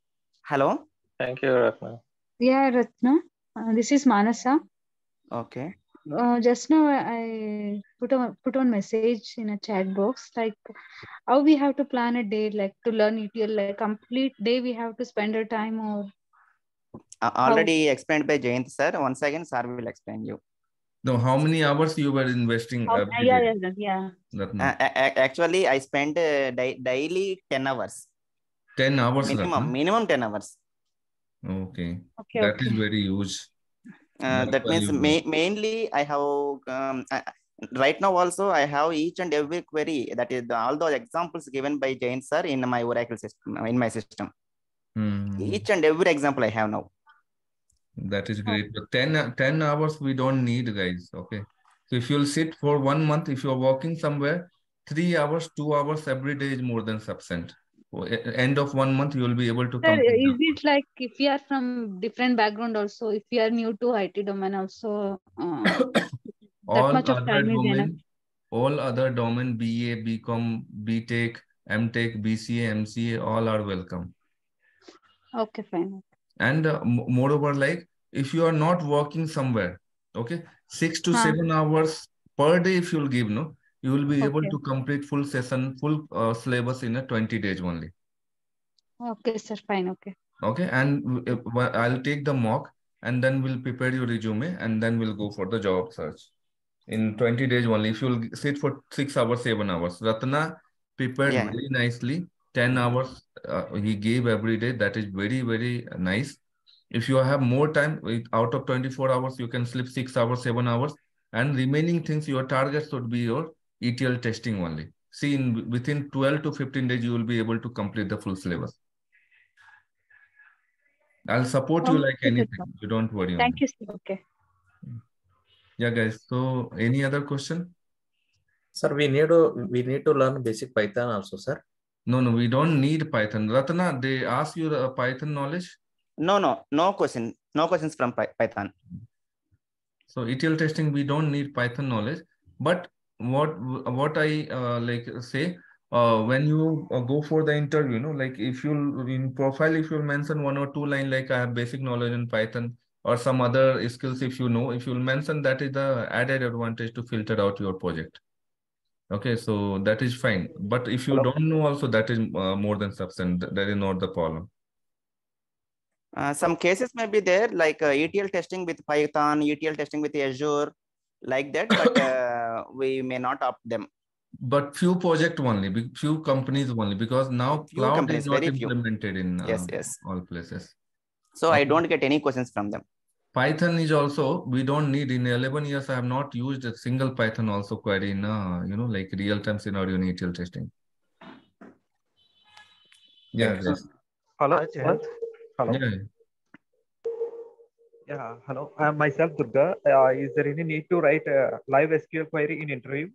Hello.
Thank you, Ratna.
Yeah, Ratna. Uh, this is Manasa.
Okay.
Uh, just now I put on put on message in a chat box like how we have to plan a day like to learn ETL like complete day we have to spend our time or
Uh, already explained by Jayant sir. Once again, sir will explain you.
No, how many hours you were investing
how,
every
yeah,
day,
yeah yeah
Ratna?
Uh, a- a- actually, I spend uh, di- daily 10 hours.
10 hours,
Minimum,
Ratna?
minimum 10 hours.
Okay.
Okay,
That is
okay.
very huge.
Uh, that means ma- mainly I have um, uh, right now also I have each and every query that is the, all those examples given by Jain sir in my Oracle system in my system.
Hmm.
Each and every example I have now.
That is great. But 10, 10 hours we don't need, guys. Okay. So if you'll sit for one month, if you're working somewhere, three hours, two hours every day is more than sufficient. End of one month, you will be able to
Sir, is it like if you are from different background also if you are new to IT domain also uh, that
all
much of
other
time is enough
domain, all other domain, BA, BCom, BTech, MTech, BCA, MCA, all are welcome.
okay fine
And uh, moreover, like if you are not working somewhere, okay, six to
Huh.
seven hours per day, if you'll give, no, you will be able to complete full session, full uh, syllabus in a 20 days only.
okay sir fine okay
Okay, and w- w- I'll take the mock and then we'll prepare your resume and then we'll go for the job search in 20 days only. If you'll sit for six hours, seven hours, Ratna prepared
Yeah.
very nicely. 10 hours uh, he gave every day. That is very, very nice. If you have more time, out of 24 hours, you can sleep six hours, seven hours, and remaining things, your targets would be your ETL testing only. See, in within 12 to 15 days, you will be able to complete the full syllabus. I'll support you like anything. You don't worry
thank you sir okay
Yeah, guys. So, any other question?
Sir, we need to we need to learn basic Python also, sir.
No, no, we don't need Python. Ratna, they ask you the Python knowledge.
No, no, no question. No questions from Python.
So ETL testing, we don't need Python knowledge. But what what I uh, like say, uh, when you uh, go for the interview, you know, like if you in profile, if you mention one or two line like I have basic knowledge in Python or some other skills, if you know, if you mention that is the added advantage to filter out your project. Okay, so that is fine. But if you
Hello?
don't know, also that is uh, more than sufficient. That is not the problem.
Uh, some cases may be there like uh, ETL testing with Python, ETL testing with Azure, like that, but uh, we may not opt them.
But few project only, few companies only, because now
Few
cloud is not
very few.
implemented in
Yes,
uh,
yes.
all places.
So I don't get any questions from them.
Python is also, we don't need in 11 years, I have not used a single Python also query in, uh, you know, like real-time scenario in ETL testing. Yeah, yes.
Hello, sir. Hello.
Yeah.
Yeah, hello. I am myself Durga. Uh, is there any need to write a live SQL query in interview?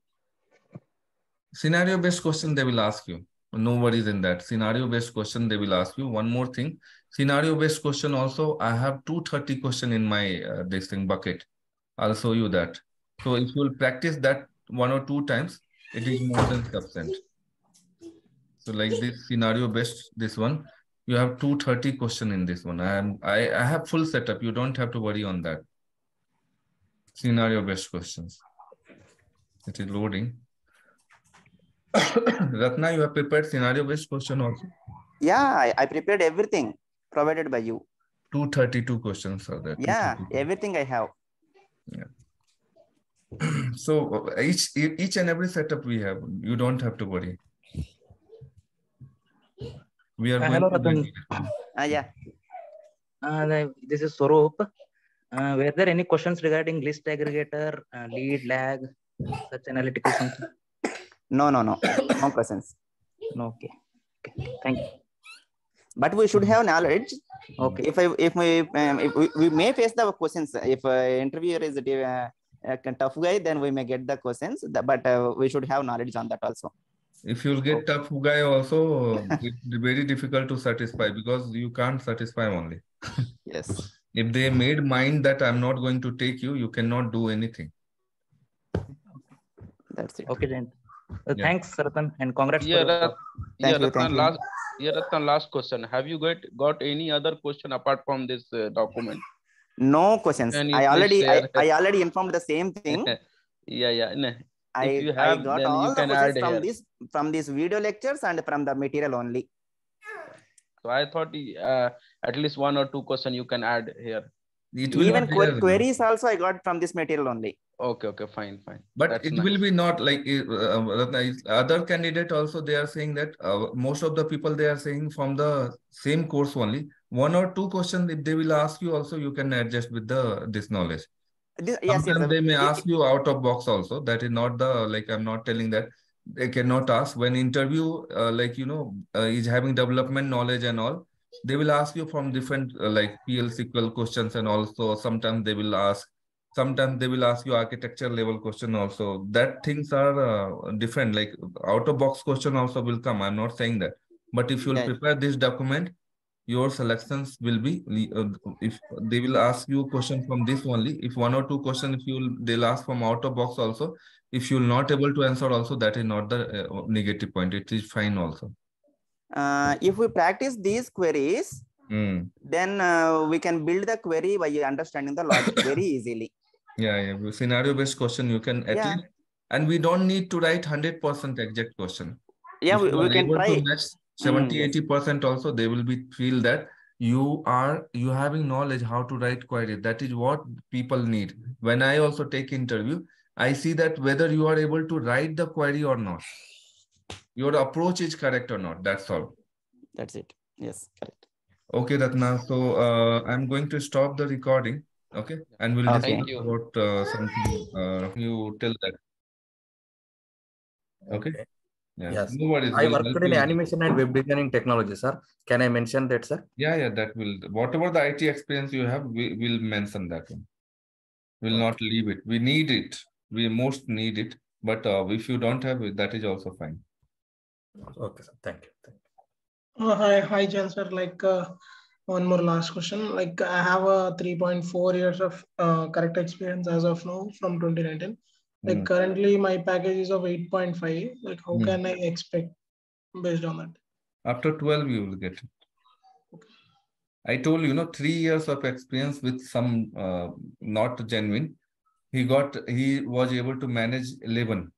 Scenario-based question they will ask you. No worries in that. Scenario-based question they will ask you. One more thing. Scenario-based question also, I have 230 question in my uh, this thing bucket. I'll show you that. So if you will practice that one or two times, it is more than sufficient. So like this scenario-based, this one, you have 230 question in this one. I am I, I have full setup. You don't have to worry on that. Scenario-based questions. It is loading. Ratna, you have prepared scenario-based question also.
Yeah, I, I prepared everything provided by you.
232 questions are there.
Yeah, everything I have.
yeah So uh, each each and every setup we have, you don't have to worry. We are
Uh,
going
hello,
to
Ratan.
get-
Uh, yeah.
Uh, this is Swaroop. Uh, were there any questions regarding list aggregator, uh, lead, lag, such analytical function?
No, no, no, no questions.
No, okay. Okay, thank you.
But we should have knowledge.
Okay.
If I, if we, um, if we, we may face the questions. If uh, interviewer is a, uh, a tough guy, then we may get the questions. But uh, we should have knowledge on that also.
If you'll get tough guy also, it's very difficult to satisfy because you can't satisfy only.
Yes.
If they made mind that I'm not going to take you, you cannot do anything.
That's it.
Okay, Jayant. Uh,
Yeah.
Thanks, Ratan, and congrats.
Yeah,
for your
Rat- yeah,
you,
Ratan,
you.
last, yeah, Ratan, last question. Have you got, got any other question apart from this uh, document?
No questions.
Can
I already, I. I already informed the same thing.
Yeah, yeah. no.
I,
If you
I
have,
got
then
all
you
the
can
questions
add
from
here.
this, from these video lectures and from the material only.
So I thought uh, at least one or two question you can add here.
It will
Even
not be
que- queries also I got from this material only.
Okay, okay, fine, fine.
But
That's
it
nice.
will be not like uh, uh, other candidate also they are saying that uh, most of the people they are saying from the same course only one or two questions if they will ask you also you can adjust with the this knowledge.
This, yes,
they may
it-
ask you out of box also. That is not the like I'm not telling that they cannot ask when interview uh, like you know uh, is having development knowledge and all. They will ask you from different uh, like PL SQL questions and also sometimes they will ask. Sometimes they will ask you architecture level question also. That things are uh, different. Like out of box question also will come. I'm not saying that. But if you'll prepare this document, your selections will be uh, if they will ask you question from this only if one or two question if you they'll ask from out of box also if you're not able to answer also that is not the uh, negative point it is fine also
Uh, if we practice these queries,
Mm.
then uh, we can build the query by understanding the logic very easily.
yeah yeah scenario based question you can at
Yeah.
least and we don't need to write 100% exact question
Yeah,
if
we, we can try.
to match 70
yes.
80 percent also they will be feel that you are you having knowledge how to write query that is what people need when i also take interview i see that whether you are able to write the query or not your approach is correct or not that's all
That's it. Yes, correct.
okay ratna so uh, i'm going to stop the recording okay and we'll
Okay.
discuss
Thank
about uh, something uh, you tell that okay yeah
Yes.
no worries
I
we'll
worked in animation and web designing technology, sir. Can I mention that, sir?
Yeah, yeah, that will whatever the IT experience you have, we will mention that one. We'll not leave it. We need it. We most need it. But uh, if you don't have it, that is also fine.
Okay, sir. Thank you. Thank
Uh, hi, hi, Jain sir. Like uh, one more last question. Like I have a 3.4 years of uh, correct experience as of now from 2019. Like
Mm.
currently my package is of 8.5. Like how
Mm.
can I expect based on that?
After 12, you will get it. I told you, know, three years of experience with some uh, not genuine. He got, he was able to manage 11.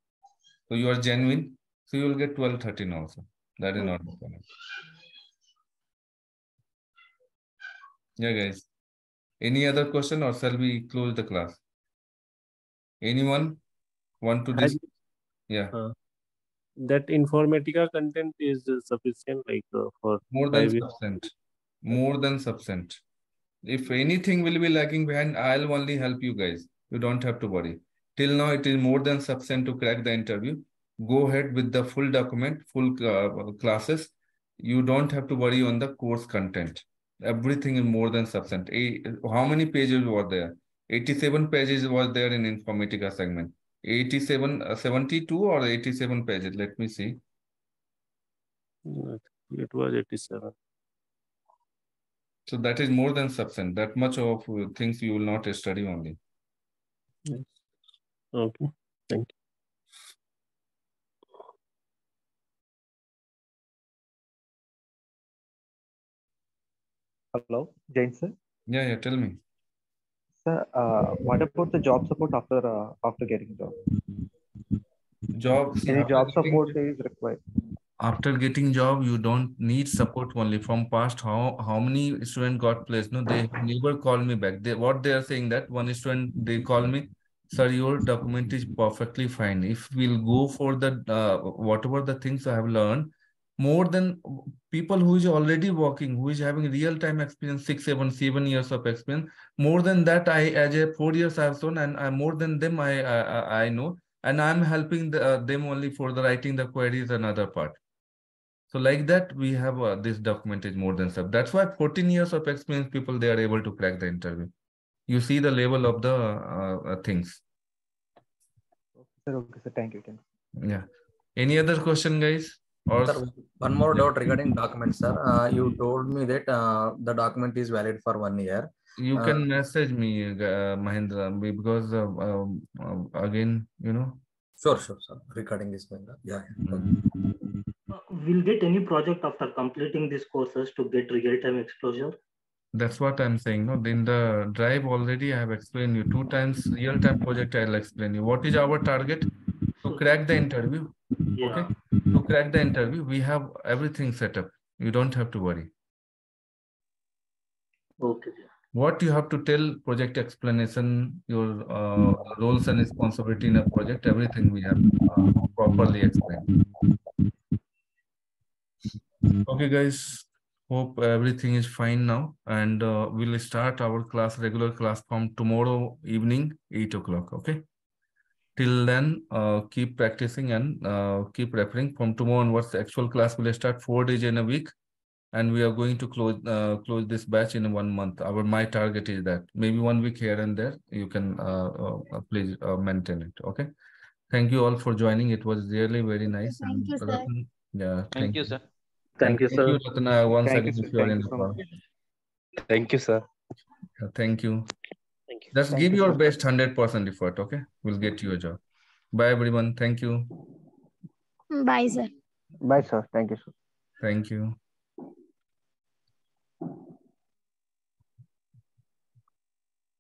So you are genuine. So you will get 12, 13 also. That is not the problem. Yeah, guys. Any other question or shall we close the class? Anyone want to discuss? Yeah,
Uh, that Informatica content is sufficient, like uh, for
more than sufficient. More than sufficient. If anything will be lagging behind, I'll only help you guys. You don't have to worry. Till now, it is more than sufficient to crack the interview. Go ahead with the full document, full uh, classes. You don't have to worry on the course content. Everything is more than sufficient. How many pages were there? 87 pages was there in Informatica segment. 87, uh, 72 or 87 pages? Let me see.
It was 87.
So that is more than sufficient. That much of uh, things you will not study only.
Yes. Okay, thank you.
Hello, Jain sir.
Yeah, yeah. Tell me.
Sir, uh, what about the job support after uh, after getting job?
Job.
Any job
getting-
support is required.
After getting job, you don't need support only. From past, how how many student got placed? No, they never call me back. They what they are saying that one student they call me, sir, your document is perfectly fine. If we'll go for the uh, whatever the things I have learned, more than people who is already working, who is having real time experience, six, seven, seven years of experience. More than that, I as a four years I have shown, and I, more than them I I, I know, and I'm helping the, uh, them only for the writing the queries and other part. So like that, we have uh, this document is more than stuff. That's why 14 years of experience people they are able to crack the interview. You see the level of the uh, uh, things.
Sir, okay, sir. Thank you. Thank you.
Yeah. Any other question, guys? Or
Sir, one more doubt regarding documents, sir. Uh, you told me that uh, the document is valid for one year.
you
Uh,
can message me, uh, Mahendra, because uh, um, uh, again, you know.
Sure, sure, sir. Regarding this matter. Yeah. yeah.
Uh, We'll get any project after completing these courses to get real-time exposure.
That's what I'm saying. No, in the drive already I have explained you two times real-time project. I'll explain you. What is our target? To crack the interview.
Yeah.
Okay. To crack the interview, we have everything set up. You don't have to worry.
Okay.
What you have to tell project explanation, your uh, roles and responsibility in a project, everything we have uh, properly explained. Okay, guys. Hope everything is fine now, and uh, we'll start our class, regular class from tomorrow evening, eight o'clock. Okay. Till then, uh, keep practicing and uh, keep referring. From tomorrow onwards, the actual class will start four days in a week, and we are going to close uh, close this batch in one month. Our my target is that maybe one week here and there. You can uh, uh, please uh, maintain it. Okay. Thank you all for joining. It was really very nice.
Thank
and
you, sir.
Ratan- yeah.
Thank you, sir.
Thank you, sir. Ratna, once
Thank you,
again,
sir.
if you are
Thank
in
you
the
so
call.
much.
Thank you, sir.
Thank you.
Thank you.
Just
Thank
give
you,
your
sir.
best 100% effort, okay? We'll get you a job. Bye, everyone. Thank you.
Bye, sir.
Bye, sir. Thank you, sir.
Thank you.